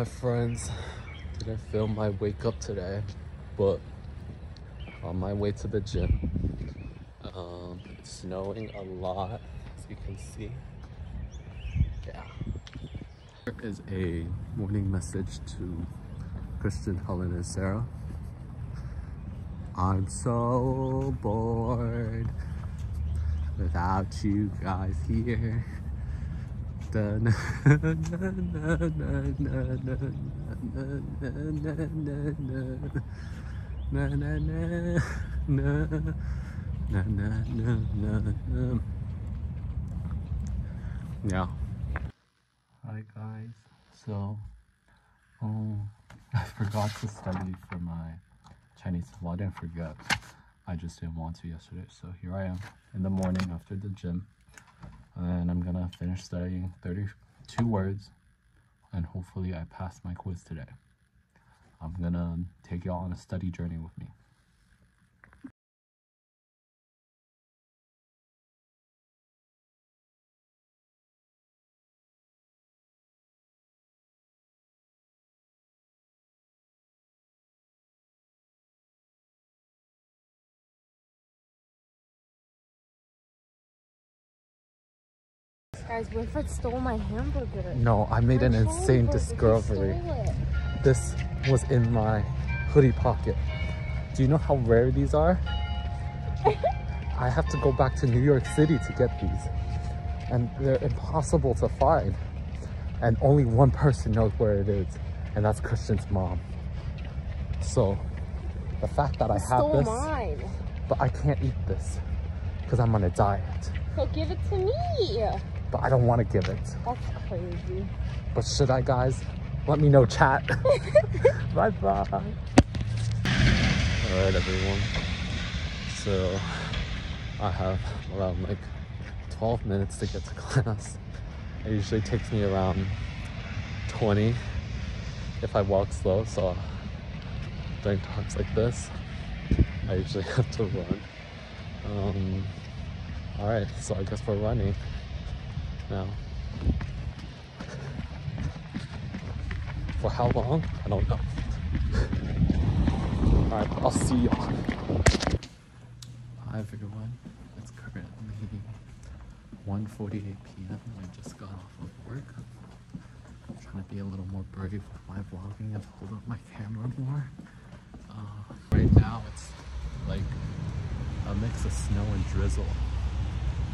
Hi friends, didn't film my wake up today, but on my way to the gym. Um, it's snowing a lot, as you can see. Yeah. Here is a morning message to Christian, Helen, and Sarah. I'm so bored without you guys here. Yeah. Hi guys. So, um, I forgot to study for my Chinese. Well, I didn't forget. I just didn't want to yesterday. So here I am in the morning after the gym, and I'm gonna finish studying 32 words, and hopefully I pass my quiz today. I'm gonna take y'all on a study journey with me. Guys, Winfred stole my hamburger. No, I made an insane discovery. This was in my hoodie pocket. Do you know how rare these are? I have to go back to New York City to get these. And they're impossible to find. And only one person knows where it is. And that's Christian's mom. So the fact that I have Stole this, mine. but I can't eat this because I'm on a diet. So give it to me. But I don't want to give it. That's crazy. But should I, guys? Let me know, chat. bye bye. All right, everyone. So I have around like 12 minutes to get to class. It usually takes me around 20 if I walk slow. So during times like this, I usually have to run. Um, all right, so I guess we're running now. For how long? I don't know. Alright, I'll see y'all. Hi everyone. It's currently 1.48 p.m. I just got off of work. I'm trying to be a little more brave with my vlogging and hold up my camera more. Uh, right now it's like a mix of snow and drizzle.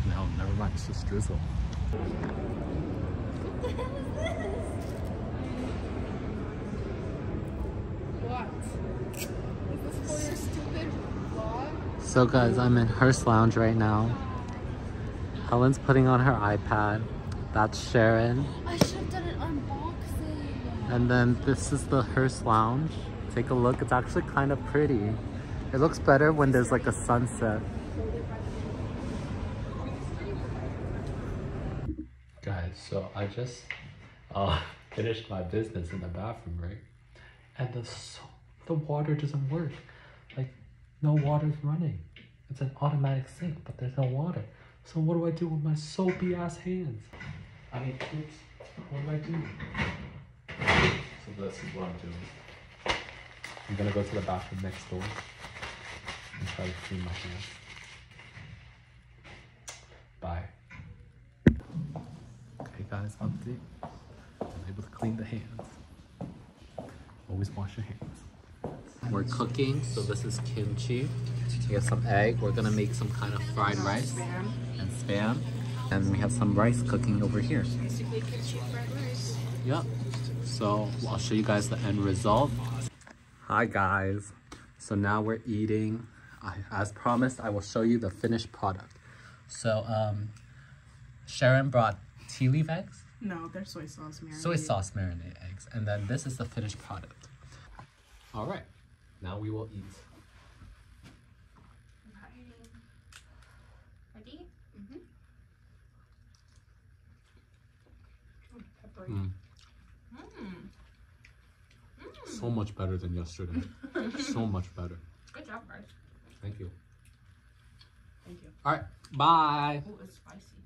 No, never mind, it's just drizzle. What? Is this for your stupid vlog? So guys, I'm in Hearst Lounge right now. Helen's putting on her iPad. That's Sharon. I should have done an unboxing. And then this is the Hearst Lounge. Take a look, it's actually kind of pretty. It looks better when there's like a sunset. Guys, so I just uh, finished my business in the bathroom, right? And the, so the water doesn't work. Like, no water's running. It's an automatic sink, but there's no water. So what do I do with my soapy ass hands? I mean, oops, what do I do? So this is what I'm doing. I'm gonna go to the bathroom next door and try to clean my hands. Bye. Okay I'm able to clean the hands. Always wash your hands. We're cooking, so this is kimchi. We have some egg. We're gonna make some kind of fried rice and spam. And we have some rice cooking over here. Kimchi fried rice. Yep. So I'll show you guys the end result. Hi guys. So now we're eating. I, as promised, I will show you the finished product. So um, Sharon brought tea leaf eggs, No, they're soy sauce marinated. soy sauce marinade eggs, and then this is the finished product. All right, now we will eat. Ready? Mm-hmm. Peppery. Mm. So much better than yesterday. so much better. Good job, guys. Thank you. Thank you. All right, bye. Oh, it's spicy.